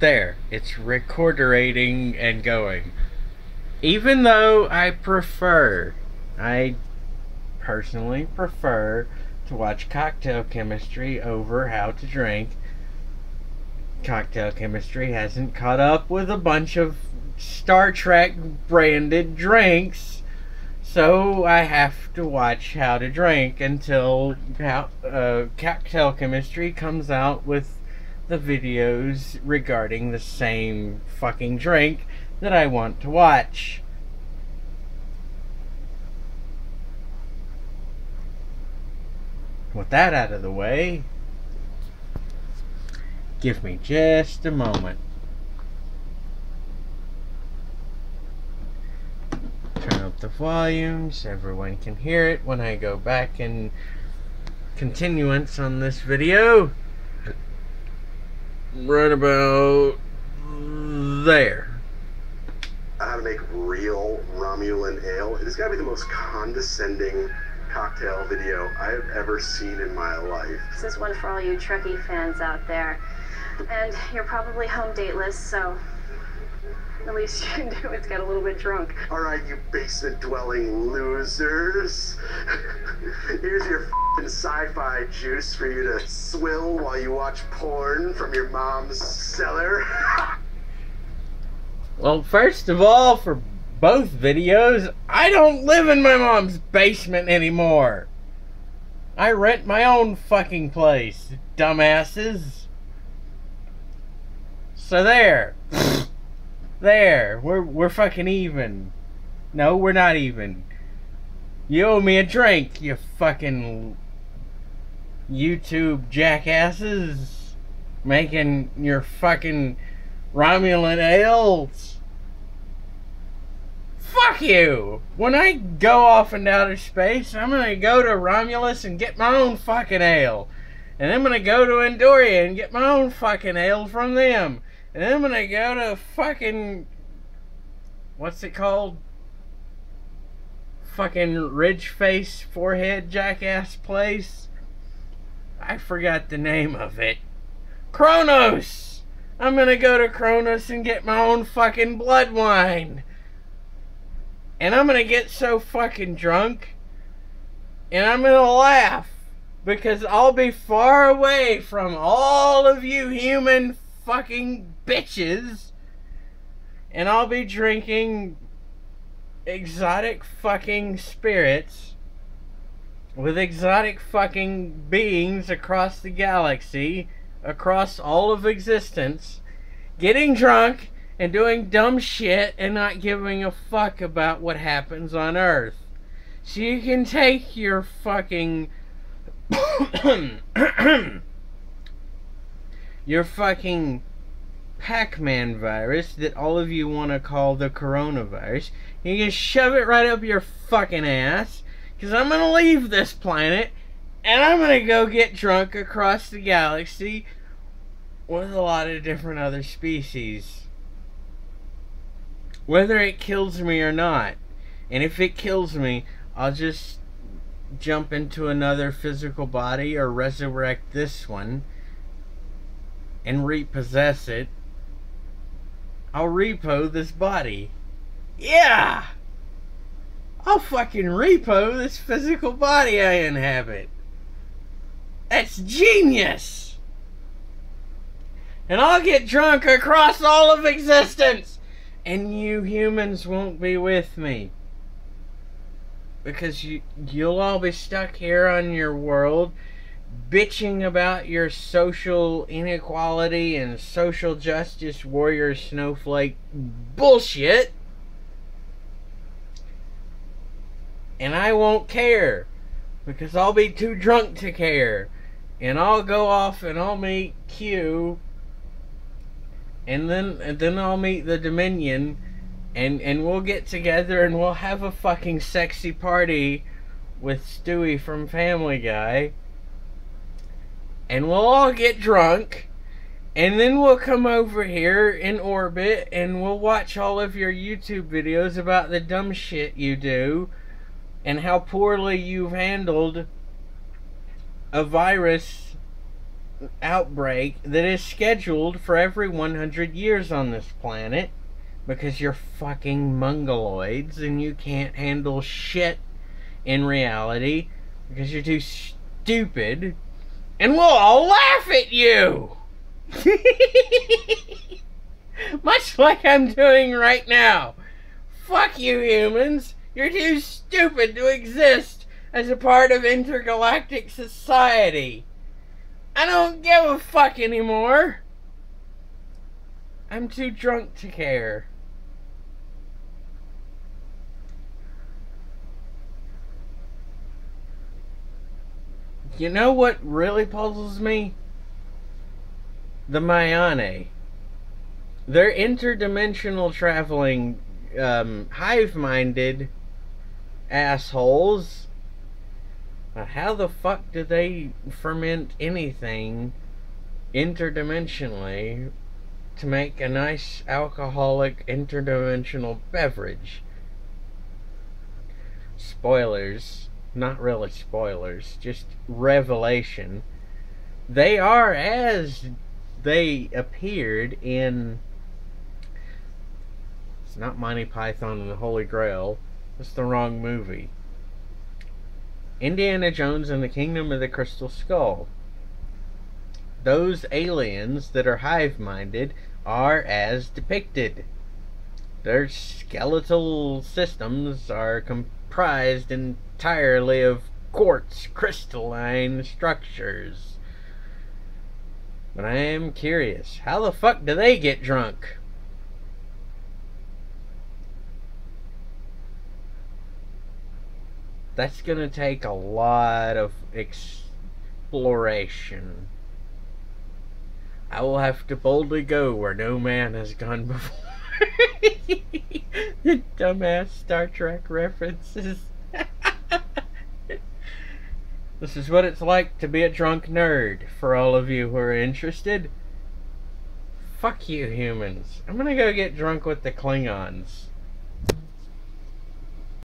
There, it's recorderating and going. Even though I prefer, I personally prefer to watch cocktail chemistry over how to drink. Cocktail chemistry hasn't caught up with a bunch of Star Trek branded drinks, so I have to watch how to drink until how, uh, cocktail chemistry comes out with the videos regarding the same fucking drink that I want to watch. With that out of the way, give me just a moment. Turn up the volume so everyone can hear it when I go back in continuance on this video. Right about there. How to make real Romulan ale. It has got to be the most condescending cocktail video I have ever seen in my life. This is one for all you Trekkie fans out there. And you're probably home dateless, so the least you can do is get a little bit drunk. All right, you basement dwelling losers. Here's your fing sci-fi juice for you to swill while you watch porn from your mom's cellar. Well, first of all, for both videos, I don't live in my mom's basement anymore. I rent my own fucking place, dumbasses. So there. there. We're we're fucking even. No, we're not even. You owe me a drink, you fucking YouTube jackasses. Making your fucking Romulan ales. Fuck you! When I go off into outer space, I'm gonna go to Romulus and get my own fucking ale. And I'm gonna go to Andoria and get my own fucking ale from them. And I'm gonna go to fucking. What's it called? Fucking ridge face, forehead, jackass place? I forgot the name of it. Kronos! I'm gonna go to Kronos and get my own fucking blood wine. And I'm gonna get so fucking drunk. And I'm gonna laugh. Because I'll be far away from all of you human fucking bitches. And I'll be drinking exotic fucking spirits with exotic fucking beings across the galaxy, across all of existence, getting drunk and doing dumb shit and not giving a fuck about what happens on Earth. So you can take your fucking. your fucking Pac Man virus that all of you want to call the coronavirus. You can shove it right up your fucking ass. Because I'm going to leave this planet and I'm going to go get drunk across the galaxy with a lot of different other species. Whether it kills me or not. And if it kills me, I'll just jump into another physical body or resurrect this one and repossess it. I'll repo this body. Yeah! I'll fucking repo this physical body I inhabit. That's genius! And I'll get drunk across all of existence! And you humans won't be with me. Because you, you'll all be stuck here on your world bitching about your social inequality and social justice warrior snowflake bullshit. And I won't care because I'll be too drunk to care. And I'll go off and I'll meet Q and then and then I'll meet the Dominion and and we'll get together and we'll have a fucking sexy party with Stewie from Family Guy and we'll all get drunk and then we'll come over here in orbit and we'll watch all of your YouTube videos about the dumb shit you do and how poorly you've handled a virus outbreak that is scheduled for every 100 years on this planet because you're fucking mongoloids and you can't handle shit in reality because you're too stupid and we'll all laugh at you. Much like I'm doing right now. Fuck you, humans. You're too stupid to exist as a part of intergalactic society. I don't give a fuck anymore. I'm too drunk to care. You know what really puzzles me? The Mayane. They're interdimensional traveling, um, hive minded assholes. how the fuck do they ferment anything interdimensionally to make a nice alcoholic interdimensional beverage? Spoilers not really spoilers, just revelation. They are as they appeared in. It's not Monty Python and the Holy Grail. It's the wrong movie. Indiana Jones and the Kingdom of the Crystal Skull. Those aliens that are hive minded are as depicted. Their skeletal systems are comprised entirely of quartz crystalline structures. But I am curious, how the fuck do they get drunk? That's gonna take a lot of exploration. I will have to boldly go where no man has gone before. the dumbass Star Trek references. This is what it's like to be a drunk nerd, for all of you who are interested. Fuck you, humans. I'm gonna go get drunk with the Klingons.